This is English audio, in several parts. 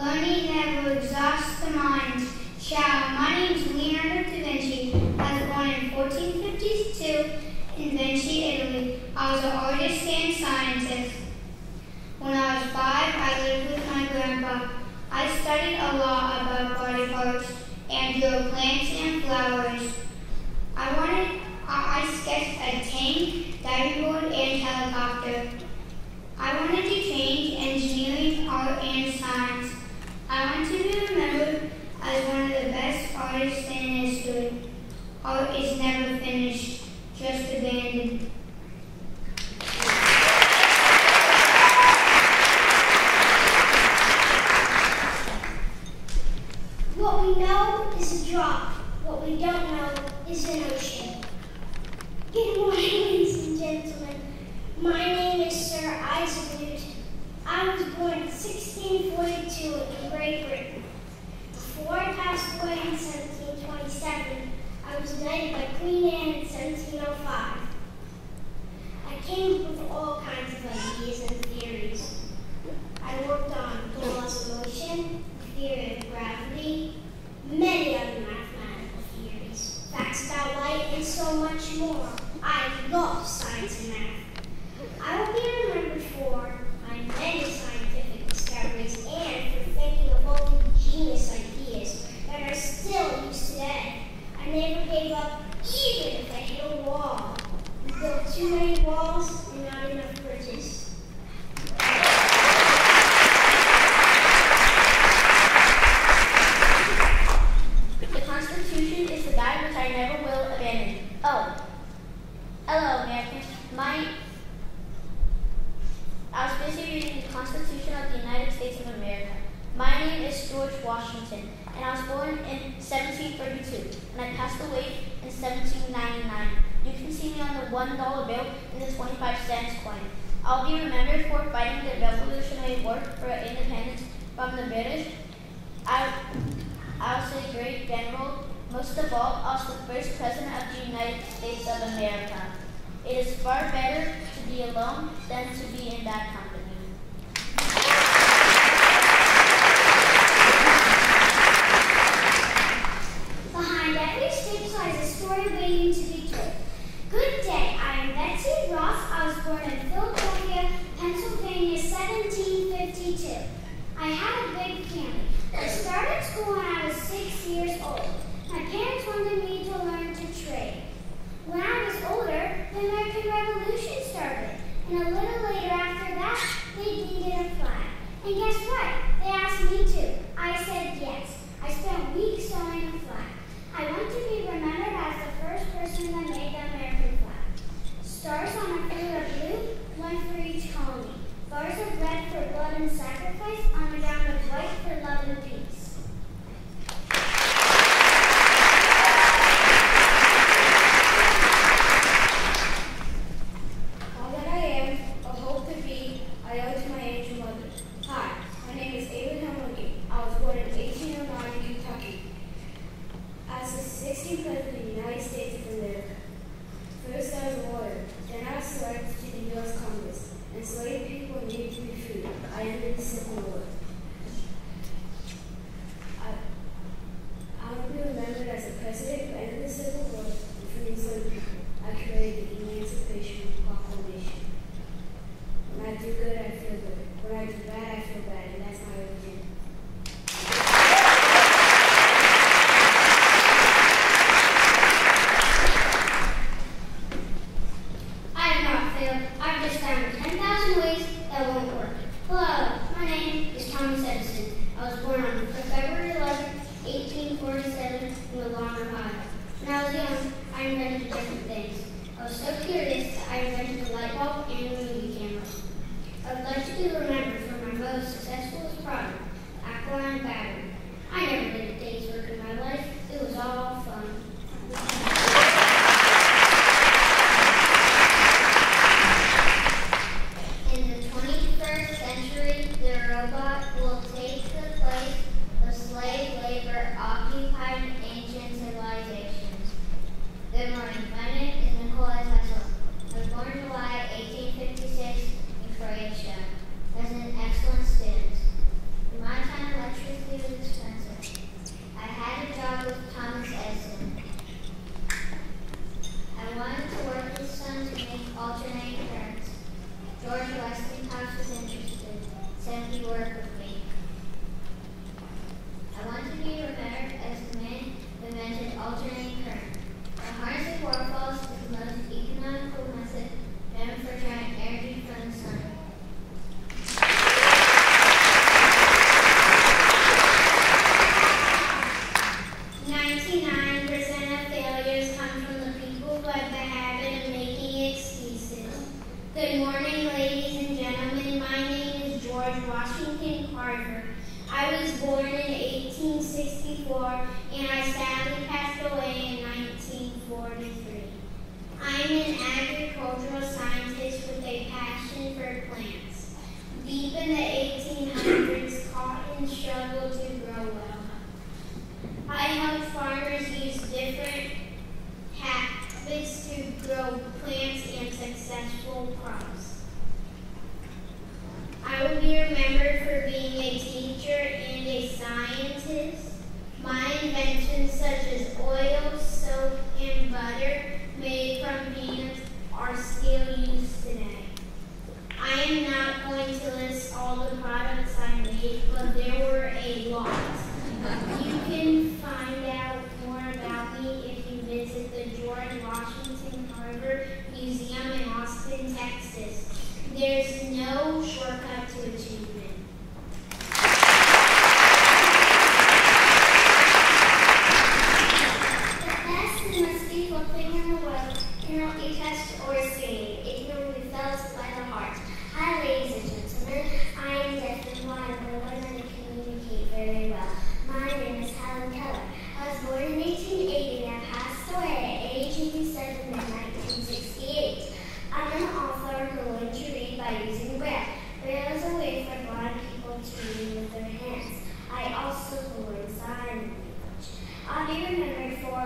learning never exhausts the mind. Ciao, my name is Leonardo da Vinci. I was born in 1452 in Vinci, Italy. I was an artist and scientist. When I was five, I lived with my grandpa. I studied a lot about body parts and your plants and flowers. I wanted, I, I sketched a tank, diving board, and helicopter. I wanted to change engineering, art, and science. I want to be remembered as one of the best artists in history. Art is never finished, just abandoned. States of America. It is far better to be alone than to be in that company.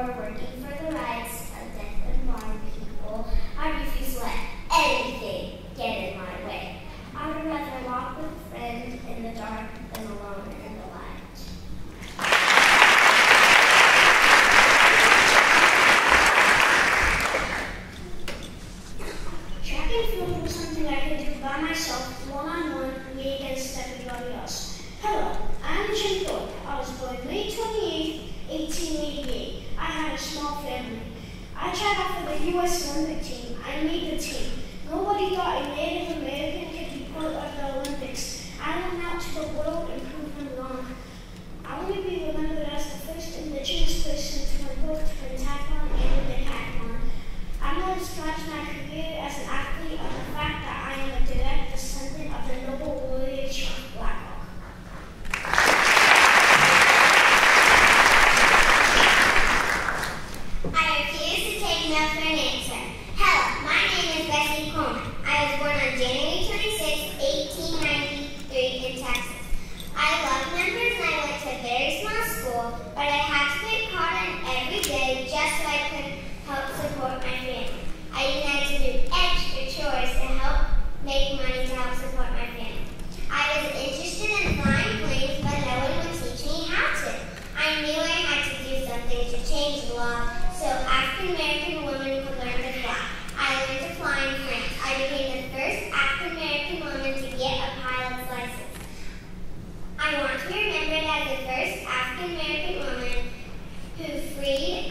are working for the I use to do extra chores to help make money to help support my family. I was interested in flying planes, but no one would teach me how to. I knew I had to do something to change the law so African American women could learn to fly. I learned to fly in France. I became the first African American woman to get a pilot's license. I want to be remembered as the first African American woman who freed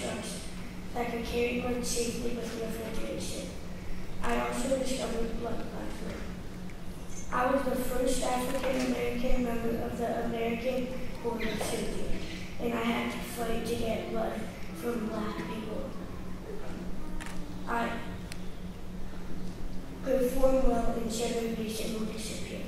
trucks that could carry one safely with refrigeration. I also discovered blood plasma. I was the first African American member of the American Board of Surgery, and I had to fight to get blood from black people. I performed well in segregation will disappear.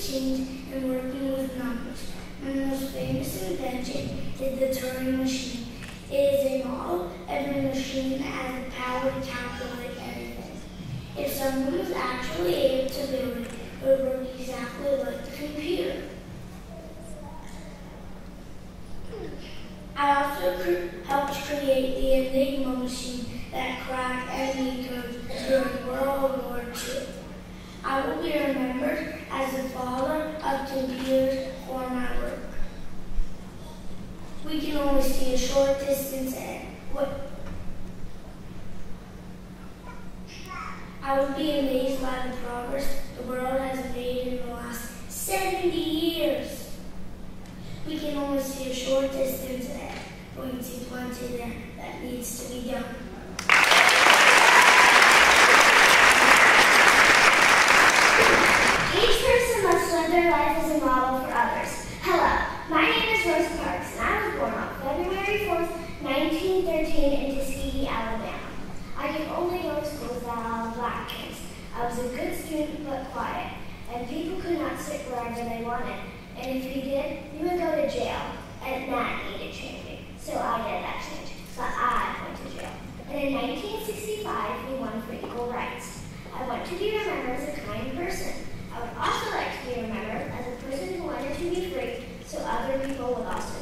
change and working with numbers. My most famous invention is the Turing machine. It is a model of a machine that has the power to calculate everything. If someone was actually able to build it, it would work exactly like the computer. I also cr helped create the Enigma machine that cracked enemy codes during World War II. I will be remembered as a father of computers for my work. We can only see a short distance and what I would be amazed by the progress the world has made in the last 70 years. We can only see a short distance and we can see plenty there that needs to be done. life as a model for others. Hello, my name is Rosa Parks, and I was born on February 4th, 1913 in Tuskegee, Alabama. I could only go to schools that allowed black kids. I was a good student but quiet, and people could not sit wherever they wanted. And if you did, you would go to jail, and that needed changing. So I did that change, but I went to jail. And in 1965, we won for equal rights. I want to be remembered as a kind person. really go with us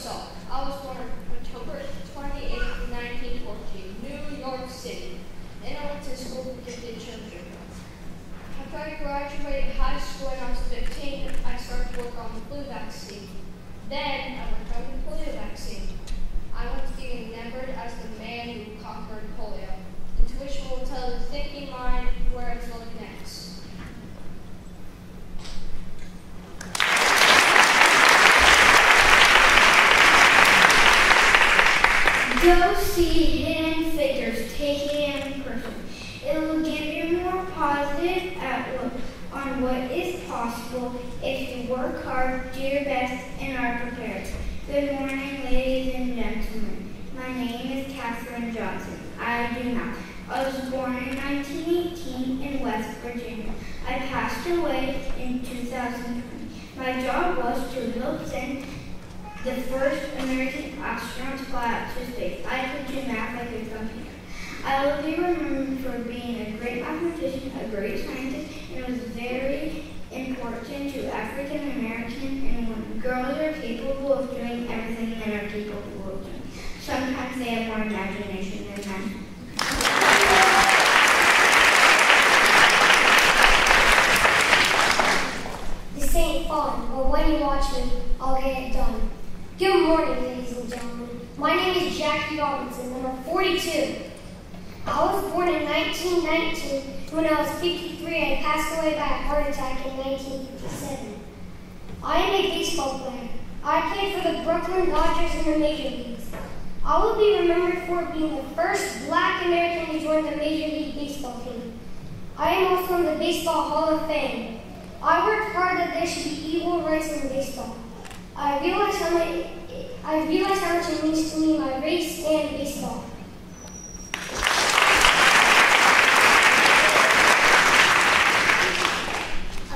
Salk. I was born October 28, 1914, New York City. and I went to school for gifted children. After I graduated high school when I was 15, I started to work on the flu vaccine. Then I Girls are capable of doing everything men are capable of doing. Sometimes they have more imagination than men. This ain't fun, but when you watch me, I'll get it done. Good morning, ladies and gentlemen. My name is Jackie Robinson, and I'm 42. I was born in 1919. When I was 53, I passed away by a heart attack in 1957. I am a baseball player. I played for the Brooklyn Dodgers in the major leagues. I will be remembered for being the first black American to join the Major League Baseball team. I am also in the Baseball Hall of Fame. I worked hard that there should be equal rights in baseball. I realize how much, I realize how much it means to me my race and baseball.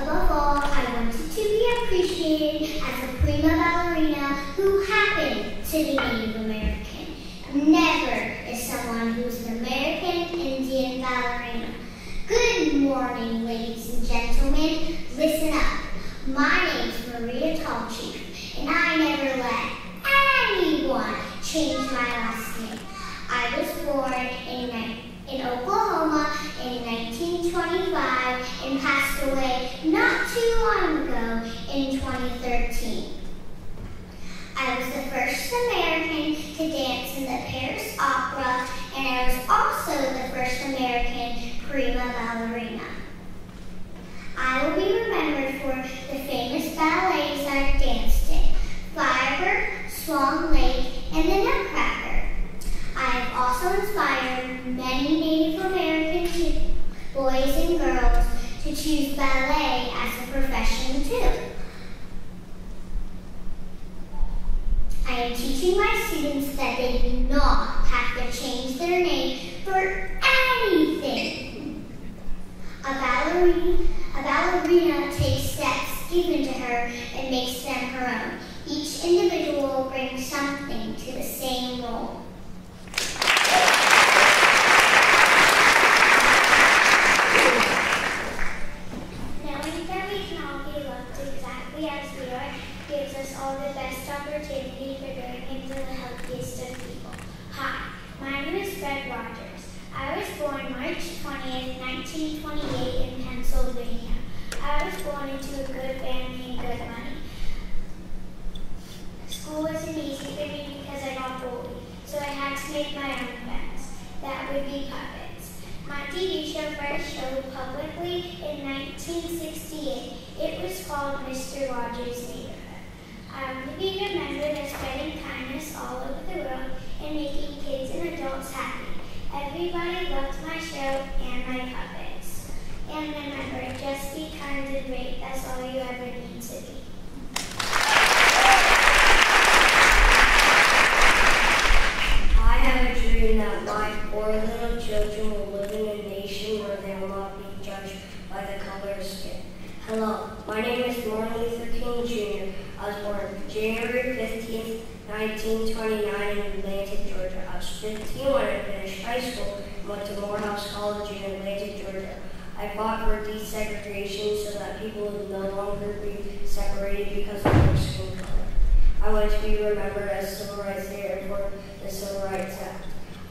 Above all, I wanted to be appreciated as a prima ballerina who happened to be Native American. Never as someone who's an American Indian ballerina. Good morning, ladies and gentlemen. Listen up. My name's Maria Tallchief, and I never let anyone change my last name. I was born in, ni- in Oklahoma in 1925 and passed away not too long ago in 2013. I was the first American to dance in the Paris Opera, and I was also the first American prima ballerina. I will be remembered for the famous ballets I've danced in Firebird, Swan Lake, and the Nutcracker. I have also inspired many Native American chil- boys and girls to choose ballet as a profession too. I am teaching my students that they do not have to change their name for anything. A ballerina, a ballerina takes steps given to her and makes them her own. Each individual brings something to the same role. Knowing that we can all be loved exactly as we are gives us all the best opportunity for growing into the healthiest of people. Hi, my name is Fred Rogers. I was born March 20th, 1928 in Pennsylvania. I was born into a good family and good money. School wasn't easy for me because I got bullied, so I had to make my own friends. That would be puppets. My TV show first showed publicly in 1968. It was called Mr. Rogers' Neighborhood. Um, to be remembered as spreading kindness all over the world and making kids and adults happy. Everybody loved my show and my puppets. And remember, just be kind and great. That's all you ever need to be. I have a dream that my four little children will live in a nation where they will not be judged by the color of skin. Hello, my name is Martin Luther King Jr. I was born January 15th, 1929 in Atlanta, Georgia. I was 15 when I finished high school and went to Morehouse College in Atlanta, Georgia. I fought for desegregation so that people would no longer be separated because of their skin color. I want to be remembered as civil rights leader for the Civil Rights Act.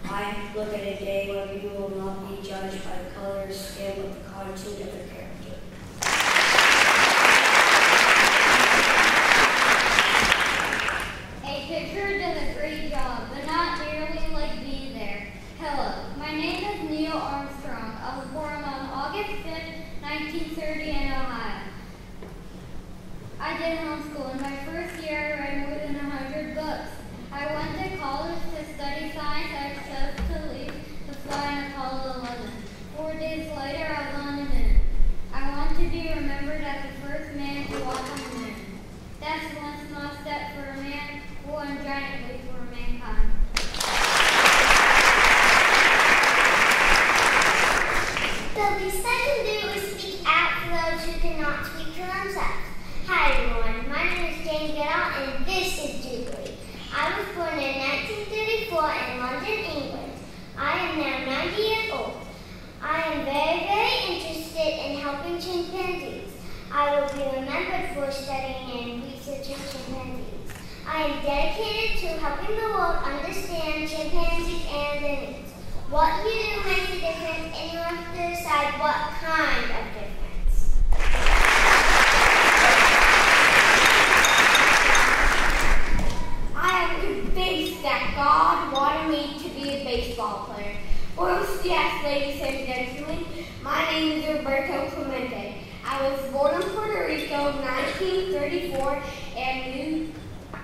I look at a day when people will not be judged by the color skin but the content of their character. method for studying and researching chimpanzees. I am dedicated to helping the world understand chimpanzees and their needs. What you do makes a difference, and you have to decide what kind of difference. that God wanted me to be a baseball player. Well, yes, ladies and gentlemen, my name is Roberto Clemente. I was born in 1934 and moved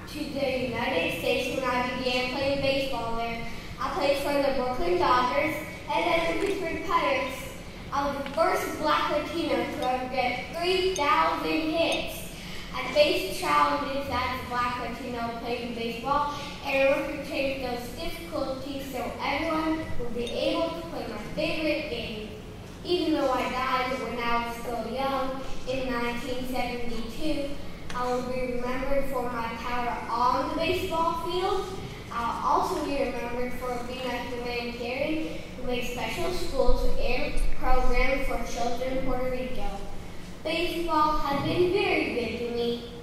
to the United States when I began playing baseball there. I played for the Brooklyn Dodgers and then the Pittsburgh Pirates. I was the first black Latino to ever get 3,000 hits. I faced challenges as a black Latino playing baseball and I overcame those difficulties so everyone will be able to play my favorite game. Even though I died when I was still young in 1972, I will be remembered for my power on the baseball field. I'll also be remembered for being a humanitarian who made special schools and programs for children in Puerto Rico. Baseball has been very good to me.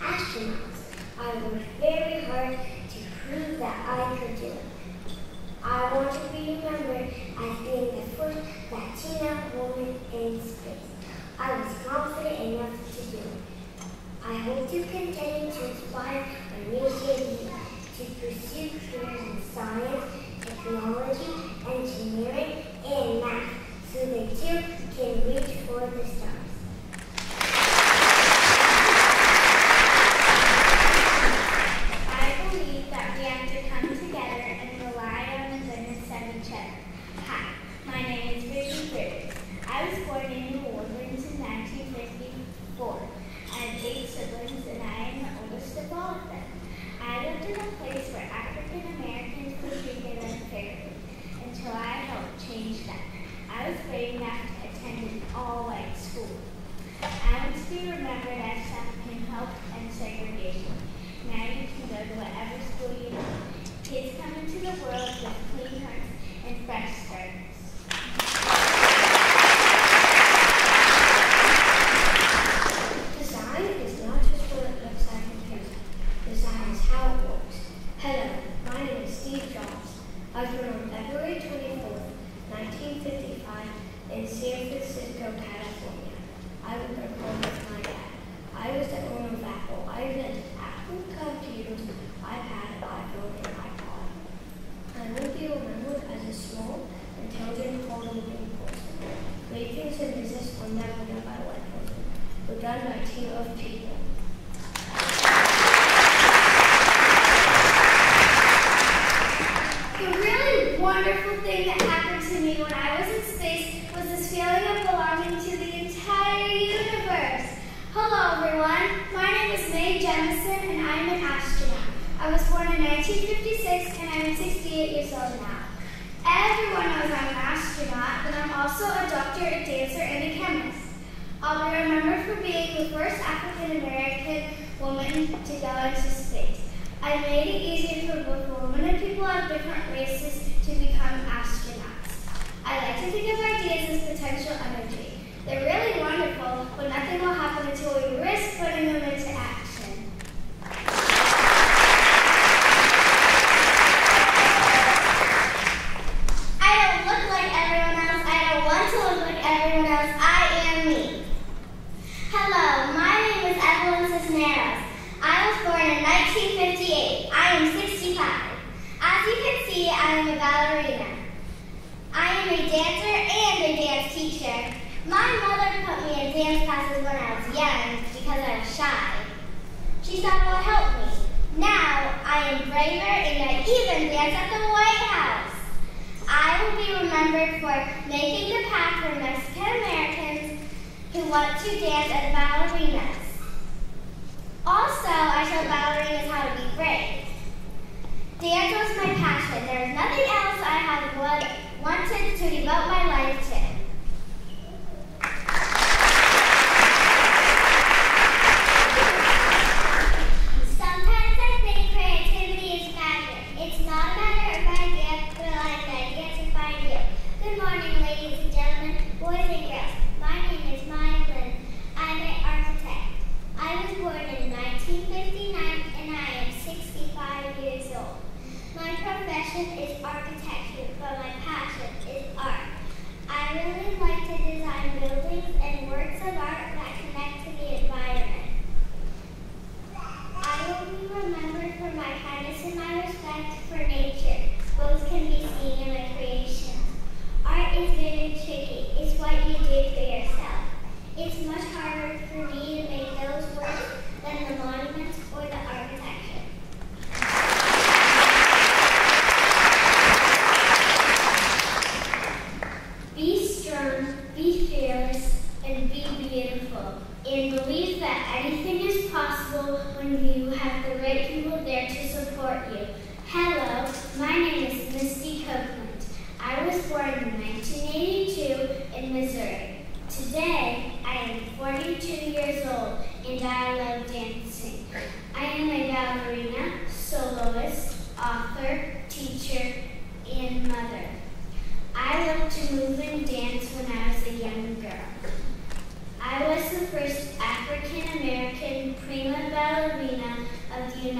astronauts. I worked very hard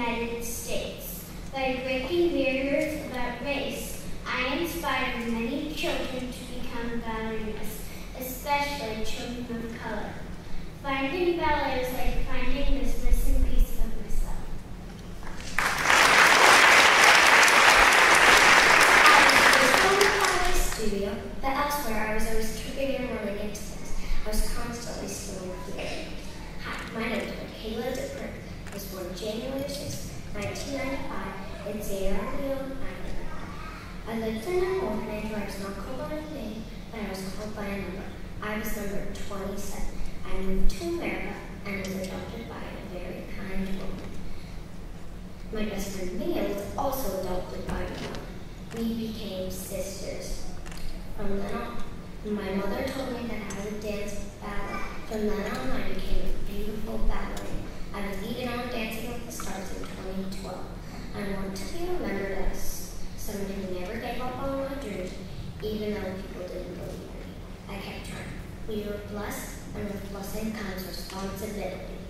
United States. By breaking barriers about race, I inspired many children to become ballerinas, especially children of color. Finding ballerinas like We are blessed and with blessing comes responsibility.